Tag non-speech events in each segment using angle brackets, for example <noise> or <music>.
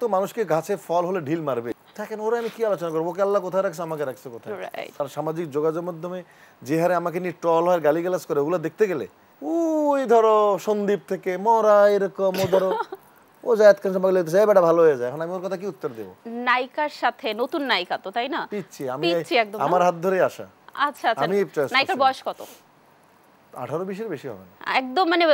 তো মানুষকে গাছে ফল হলে ঢিল মারবে। থাকেন ওরা আমি কি আলোচনা করব? ওকে আল্লাহ কোথায় রাখছে? আমাকে রাখছে কোথায়. আর সামাজিক যোগাযোগ মাধ্যমে যে হারে আমাকে নিয়ে ট্রল হয় গালিগালাজ করে ওগুলো দেখতে গেলে ওই ধরো সন্দীপ থেকে মরা এরকম ও ধরো ও জায়দ খান সম্পর্কে লিখতেছে "এই বেটা ভালো হয়ে যায়। এখন আমি ওর কথা কি উত্তর দেবো? নায়িকার সাথে নতুন নায়িকা তো তাই না? পিচ্ছি আমি আমার হাত ধরে আসা। আচ্ছা আচ্ছা আমি নায়িকার বয়স কত? আঠারো বিশের বেশি হবে না। একদম মানে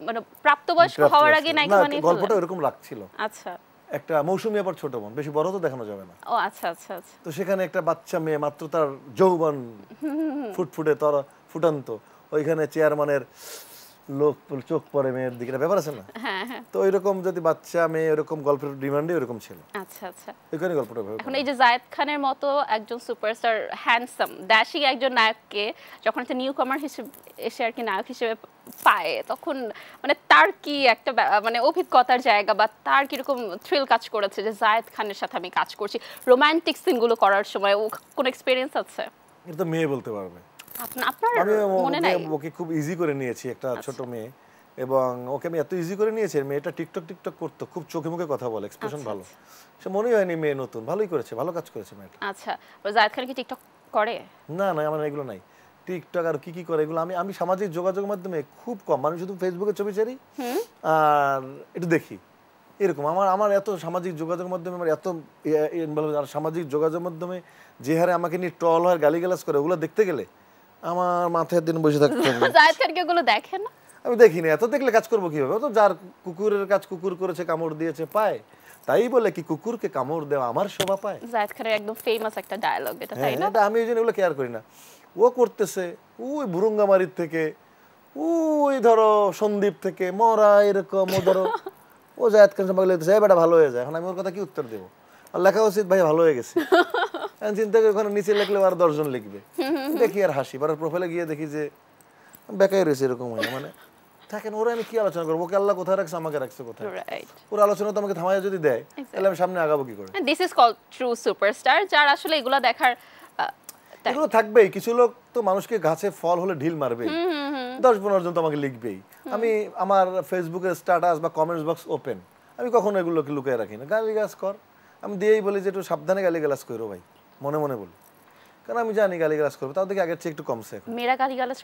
মানে প্রাপ্তবয়স্ক হওয়ার আগে নায়িকা না, বানিয়ে গল্পটা এরকম লাগছিল। আচ্ছা। একটা মৌসুমী আবার ছোট বোন বেশি বড় তো দেখানো যাবে না। ও আচ্ছা আচ্ছা আচ্ছা। তো সেখানে একটা বাচ্চা মেয়ে মাত্র তার যৌবন ফুটফুটে তর ফুটান্ত। ওইখানে চেয়ারম্যানের লোক চোখ পড়ে মেয়ের দিকে। ব্যাপার আছে না? হ্যাঁ হ্যাঁ। তো ওইরকম যদি বাচ্চা মেয়ে এরকম গল্পের ডিমান্ডে ওরকম ছিল। আচ্ছা আচ্ছা। ওইখানে গল্পটা এখন এই যে জায়েদ খানের মতো একজন সুপারস্টার হ্যান্ডসাম ড্যাশিং একজন নায়ককে যখন একটা নিউ কামার হিসেবে এসে আর কি নায়ক হিসেবে পায় তখন মানে তার কি একটা মানে অভিজ্ঞতার জায়গা বা তার কীরকম থ্রিল কাজ করেছে যে জায়েদ খানের সাথে আমি কাজ করছি রোমান্টিক সিনগুলো করার সময় ও কোনো এক্সপিরিয়েন্স আছে? এটা তো মেয়ে বলতে পারবে। আপনা আপনার মনে নাই? ওকে খুব ইজি করে নিয়েছি একটা ছোট মেয়ে এবং ওকে আমি এত ইজি করে নিয়েছি মেয়েটা টিকটক টিকটক করতো খুব চোখে মুখে কথা বলে এক্সপ্রেশন আচ্ছা, ভালো। সে মনেই হয়নি মেয়ে নতুন ভালোই করেছে ভালো কাজ করেছে মেয়েটা। আচ্ছা জায়েদ খান কি টিকটক করে? না না আমার এগুলো নাই। টিকটক আর কি কি করে এগুলো আমি আমি সামাজিক যোগাযোগ মাধ্যমে খুব কম। মানে শুধু ফেসবুকে ছবি ছাড়ি। আর একটু দেখি। এরকম। আমার আমার এত সামাজিক যোগাযোগ মাধ্যমে আমার এত involved আর সামাজিক যোগাযোগ মাধ্যমে যে হারে আমাকে নিয়ে ট্রল হয় গালিগালাজ করে ওগুলো দেখতে গেলে আমার মাথায় দিন বসে থাকতে হবে। <laughs> জায়েদ খান ওগুলো দেখে না? আমি দেখি না এত দেখলে কাজ করব কীভাবে? তো যার কুকুরের কাজ কুকুর করেছে কামড় দিয়েছে পায়। তাই বলে কি কুকুরকে কামড় দেওয়া আমার শোভা পায়? জায়েদ খানের একদম ফেমাস একটা ডায়লগ এটা তাই হ্যাঁ না? আমি ওই জন্য এগুলো কেয়ার করি না। ও করতেছে ওই ভুরুঙ্গামারির থেকে ওই ধরো সন্দীপ থেকে মরা এরকম ও ধরো ও জায়দ খান সম্পর্কে লিখতেছে "এই বেটা ভালো হয়ে যায়। এখন আমি ওর কথা কি উত্তর দেবো? আর লেখা উচিত ভাই ভালো হয়ে গেছে। এখন চিন্তা করি ওখানে নিচে লিখলে আর দশজন লিখবে। দেখি আর হাসি পরে প্রোফাইলে গিয়ে দেখি যে বেকাই রয়েছে এরকম হয়ে মানে থাকেন ওরা আমি কি আলোচনা করব? ওকে আল্লাহ কোথায় রাখছে আমাকে রাখছে কোথায়? ওর আলোচনা তো আমাকে থামায় যদি দেয় তাহলে আমি সামনে আগাবো কি করে? This is call true superstar যার আসলে এগুলো দেখার এগুলো থাকবেই। কিছু লোক তো মানুষকে গাছে ফল হলে ঢিল মারবে। দশ পনেরো জন তো আমাকে লিখবেই। আমি আমার ফেসবুকের স্ট্যাটাস বা কমেন্টস বক্স ওপেন আমি কখনো এগুলোকে লুকিয়ে রাখি না। কর। আমি দিয়েই বলি যে একটু সাবধানে করো ভাই। মনে মনে বলি। কারণ আমি জানি করব। তাও দেখি আগের চেয়ে একটু কমছে এখন। মেয়েরা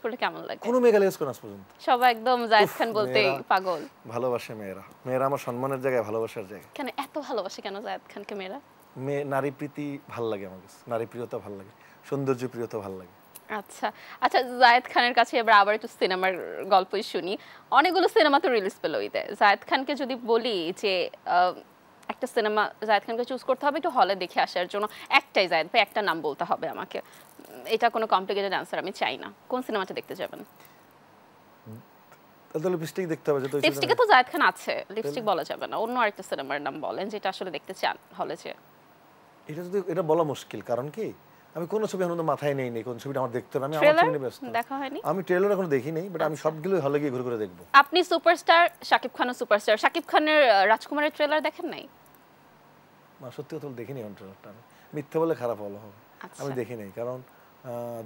করলে কেমন লাগে? কোনো মেয়ে করে আজ পর্যন্ত। সবাই একদম জায়েদ খান বলতে পাগল। ভালোবাসে মেয়েরা। মেয়েরা আমার সম্মানের জায়গায় ভালোবাসার জায়গা কেন এত ভালোবাসে কেন জায়েদ খানকে মেয়েরা? মেয়ে নারী প্রীতি ভালো লাগে আমার কাছে। নারী প্রিয়তা ভালো লাগে। সৌন্দর্য প্রিয়তা ভালো লাগে। আচ্ছা। আচ্ছা জায়েদ খানের কাছে এবার আবার একটু সিনেমার গল্পই শুনি। অনেকগুলো সিনেমা তো রিলিজ পেল ঈদে। জায়েদ খানকে যদি বলি যে একটা সিনেমা জায়েদ খানকে চুজ করতে হবে একটু হলে দেখে আসার জন্য। একটাই জায়েদ ভাই একটা নাম বলতে হবে আমাকে। এটা কোনো কমপ্লিকেটেড অ্যান্সার আমি চাই না। কোন সিনেমাটা দেখতে যাবেন? তাহলে লিপস্টিক দেখতে হবে লিপস্টিকে তো জায়েদ খান আছে। লিপস্টিক বলা যাবে না। অন্য আরেকটা সিনেমার নাম বলেন যেটা আসলে দেখতে চান হলে যে এটা যদি এটা বলা মুশকিল কারণ কি? আমি কোনো ছবি এখন মাথায় নেই নেই কোন ছবিটা আমার দেখতে হবে আমি আমার ছবি নিয়ে ব্যস্ত। দেখা হয়নি? আমি ট্রেলার এখনও দেখি নাই বাট আমি সবগুলো হলে গিয়ে ঘুরে ঘুরে দেখব। আপনি সুপারস্টার শাকিব খানও সুপারস্টার শাকিব খানের রাজকুমারের ট্রেলার দেখেন নাই? না সত্যি কথা দেখিনি এখন ট্রেলারটা আমি। মিথ্যা বলে খারাপ হলো আচ্ছা। আমি দেখি নাই কারণ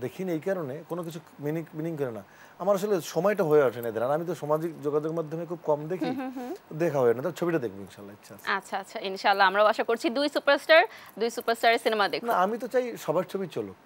দেখিনি এই কারণে কোনো কিছু মিনিং মিনিং করে না। আমার আসলে সময়টা হয়ে ওঠে না এদের আর আমি তো সামাজিক যোগাযোগ মাধ্যমে খুব কম দেখি দেখা হয় না তো ছবিটা দেখব ইনশাল্লাহ ইচ্ছা আচ্ছা আচ্ছা ইনশাল্লাহ আমরাও আশা করছি দুই সুপারস্টার দুই সুপারস্টারের সিনেমা দেখব আমি তো চাই সবার ছবি চলুক।